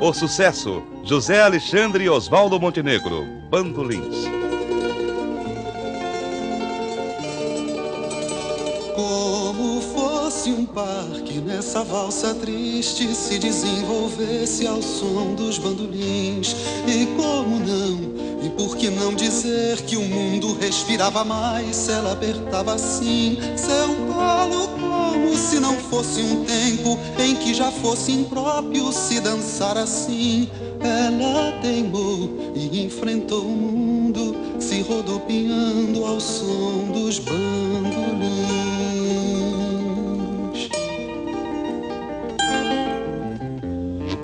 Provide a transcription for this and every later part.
O sucesso, José Alexandre e Oswaldo Montenegro, Bandolins. Fosse um parque nessa valsa triste se desenvolvesse ao som dos bandolins. E como não? E por que não dizer que o mundo respirava mais se ela apertava assim seu colo como se não fosse um tempo em que já fosse impróprio se dançar assim? Ela teimou e enfrentou o mundo se rodopiando ao som dos bandolins.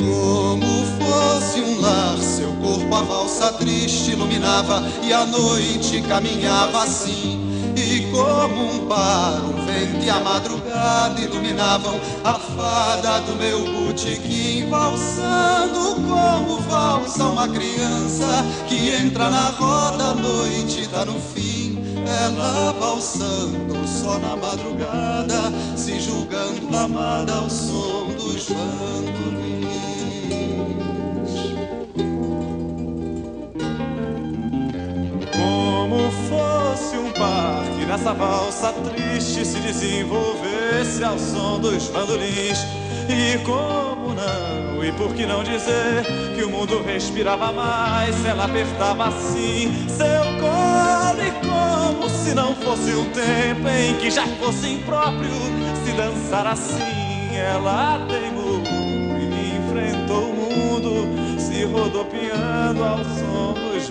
Como fosse um lar, seu corpo a valsa triste iluminava e a noite caminhava assim. E como um par, o vento e a madrugada iluminavam a fada do meu botequim, valsando como valsa uma criança que entra na roda, a noite tá no fim. Ela valsando só na madrugada, se julgando amada ao som dos bandolins. Nessa valsa triste se desenvolvesse ao som dos bandolins. E como não, e por que não dizer que o mundo respirava mais ela apertava assim seu colo? E como se não fosse um tempo em que já fosse impróprio se dançar assim, ela teimou e enfrentou o mundo se rodopiando ao som dos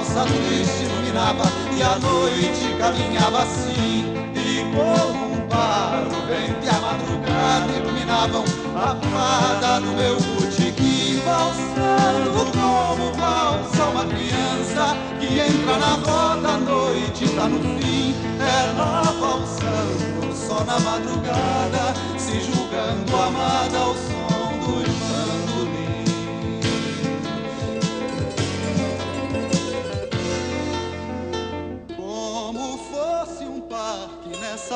valsa triste iluminava e a noite caminhava assim. E como um par, o vento e a madrugada iluminavam a fada do meu botequim, valsando como valsa uma criança que entra na roda, a noite tá no fim. Ela valsando só na madrugada, se julgando amada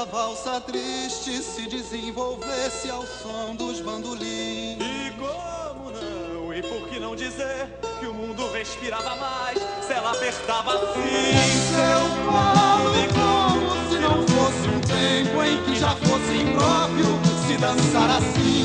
nessa valsa triste se desenvolvesse ao som dos bandolins. E como não, e por que não dizer que o mundo respirava mais se ela apertava assim? Seu colo e como se não fosse um tempo em que já fosse impróprio se dançar assim.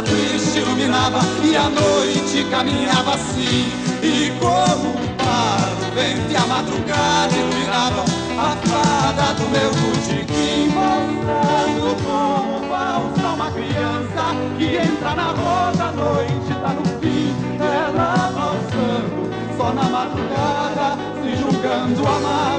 Triste iluminava e a noite caminhava assim. E como par, o vento e a madrugada iluminavam a fada do meu botequim, valsando como valsa uma criança que entra na roda, a noite tá no fim. Ela valsando só na madrugada, se julgando amada.